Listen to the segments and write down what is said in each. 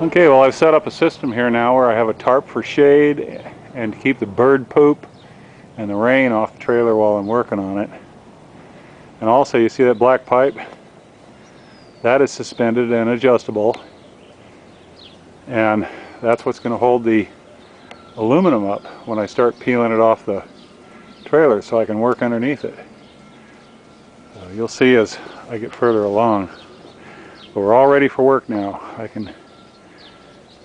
Okay, well I've set up a system here now where I have a tarp for shade and to keep the bird poop and the rain off the trailer while I'm working on it. And also you see that black pipe? That is suspended and adjustable. And that's what's going to hold the aluminum up when I start peeling it off the trailer so I can work underneath it. Uh, you'll see as I get further along. But we're all ready for work now. I can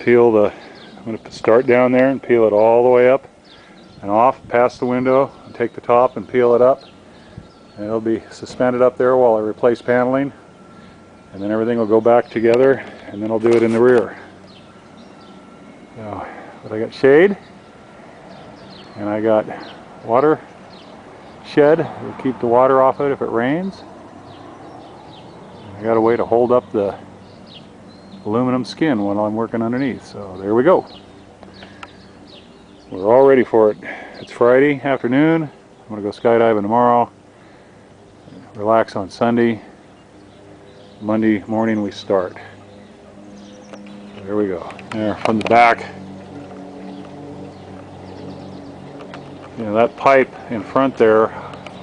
peel the, I'm going to start down there and peel it all the way up and off past the window and take the top and peel it up. And it'll be suspended up there while I replace paneling. And then everything will go back together and then I'll do it in the rear. So, but I got shade and I got water shed to keep the water off it if it rains. I got a way to hold up the aluminum skin while I'm working underneath. So there we go. We're all ready for it. It's Friday afternoon. I'm going to go skydiving tomorrow. Relax on Sunday. Monday morning we start. There we go. There from the back. You know, that pipe in front there,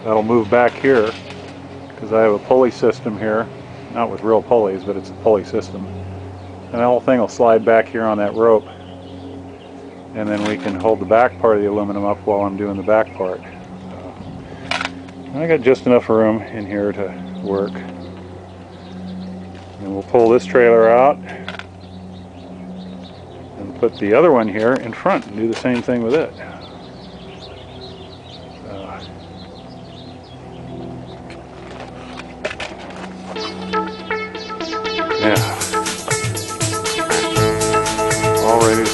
that'll move back here because I have a pulley system here. Not with real pulleys, but it's a pulley system. And the whole thing will slide back here on that rope. And then we can hold the back part of the aluminum up while I'm doing the back part. I got just enough room in here to work. And we'll pull this trailer out and put the other one here in front and do the same thing with it. Uh, yeah, already.